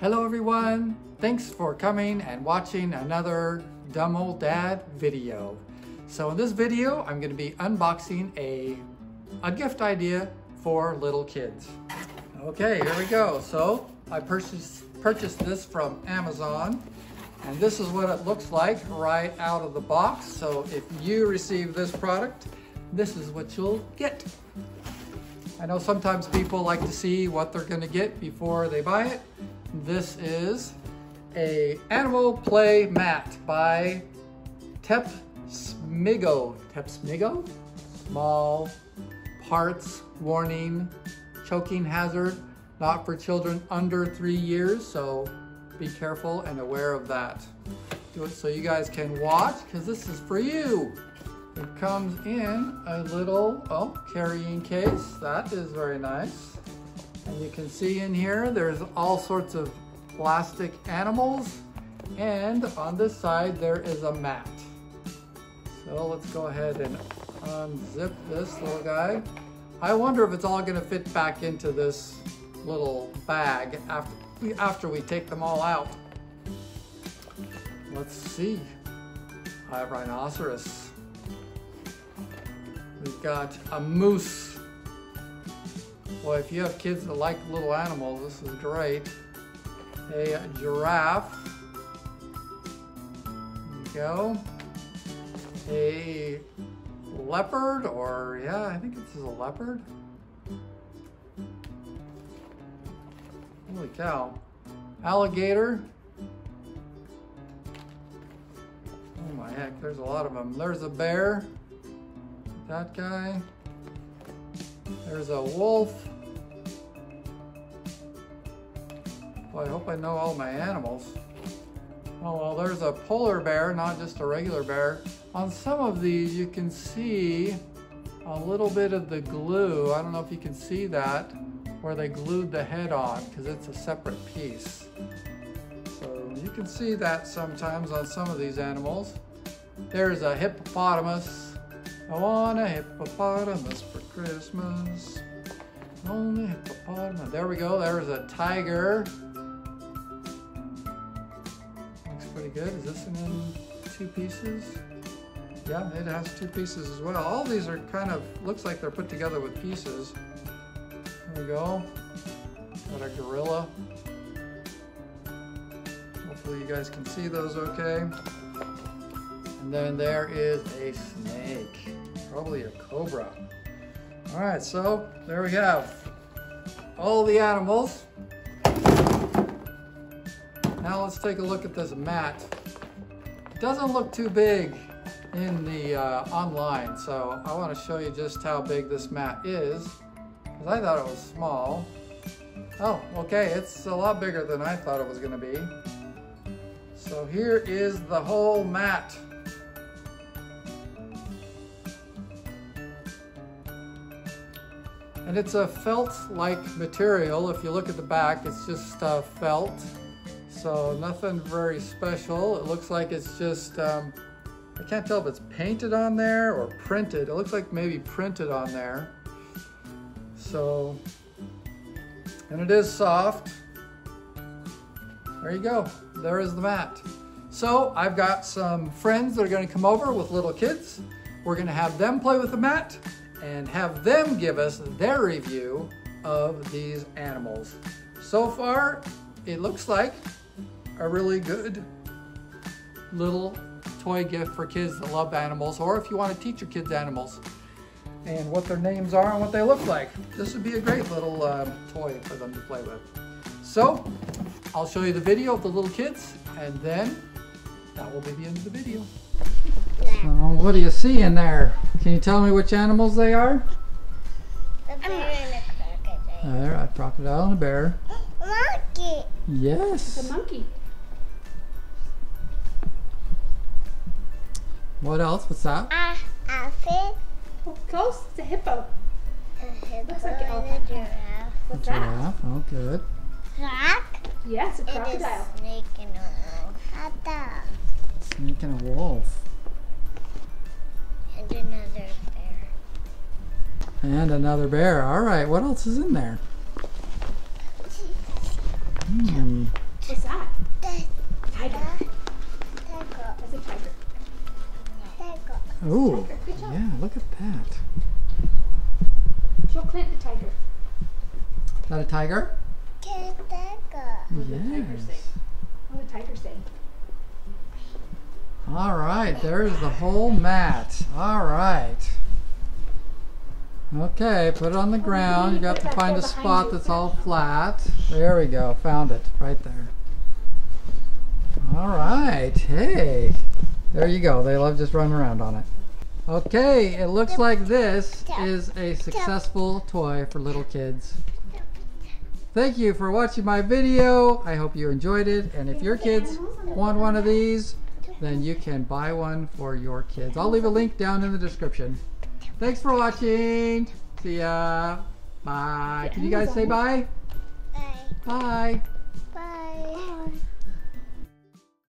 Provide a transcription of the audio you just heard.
Hello everyone! Thanks for coming and watching another Dumb Old Dad video. So in this video, I'm going to be unboxing a, a gift idea for little kids. Okay, here we go. So I purchased, purchased this from Amazon and this is what it looks like right out of the box. So if you receive this product, this is what you'll get. I know sometimes people like to see what they're going to get before they buy it. This is a animal play mat by Tepsmigo. Tepsmigo? Small parts warning, choking hazard, not for children under three years, so be careful and aware of that. Do it so you guys can watch, because this is for you. It comes in a little, oh, carrying case. That is very nice. And you can see in here, there's all sorts of plastic animals. And on this side, there is a mat. So let's go ahead and unzip this little guy. I wonder if it's all gonna fit back into this little bag after we, after we take them all out. Let's see. I have rhinoceros. We've got a moose. Boy, if you have kids that like little animals, this is great. A giraffe. Go. A leopard, or yeah, I think this is a leopard. Holy cow. Alligator. Oh my heck, there's a lot of them. There's a bear. That guy. There's a wolf. I hope I know all my animals. Oh, well, there's a polar bear, not just a regular bear. On some of these, you can see a little bit of the glue. I don't know if you can see that, where they glued the head on, because it's a separate piece. So you can see that sometimes on some of these animals. There's a hippopotamus. I want a hippopotamus for Christmas. Only hippopotamus. There we go. There's a tiger. Good. Is this in two pieces? Yeah, it has two pieces as well. All these are kind of, looks like they're put together with pieces. There we go. Got a gorilla. Hopefully you guys can see those okay. And then there is a snake, probably a cobra. All right, so there we have all the animals. Now let's take a look at this mat. It doesn't look too big in the uh, online, so I want to show you just how big this mat is, because I thought it was small. Oh, okay, it's a lot bigger than I thought it was going to be. So here is the whole mat. And it's a felt-like material. If you look at the back, it's just uh, felt. So nothing very special. It looks like it's just, um, I can't tell if it's painted on there or printed. It looks like maybe printed on there. So, and it is soft. There you go. There is the mat. So I've got some friends that are gonna come over with little kids. We're gonna have them play with the mat and have them give us their review of these animals. So far, it looks like a really good little toy gift for kids that love animals, or if you want to teach your kids animals and what their names are and what they look like. This would be a great little uh, toy for them to play with. So, I'll show you the video of the little kids, and then that will be the end of the video. So, what do you see in there? Can you tell me which animals they are? The bear and the crocodile. There, a crocodile and a bear. Monkey. Yes. It's a monkey. What else? What's that? A elephant. Oh, close. It's a hippo. A hippo Looks like an and a elephant. giraffe. What's that? Giraffe. Oh, good. Rock. Yes, a And a crocodile. snake and a wolf. Hot dog. Snake and a wolf. And another bear. And another bear. All right. What else is in there? Ooh, Tiger. Yeah, look at that. Show Clint the tiger. Is that a tiger? Tiger. What did the tiger say? Yes. What did the tiger say? All right, there's the whole mat. All right. Okay, put it on the oh, ground. You got to find a spot that's all flat. There we go. Found it right there. All right. Hey. There you go. They love just running around on it. Okay, it looks like this is a successful toy for little kids. Thank you for watching my video. I hope you enjoyed it. And if your kids want one of these, then you can buy one for your kids. I'll leave a link down in the description. Thanks for watching. See ya. Bye. Can you guys say bye? Bye. Bye.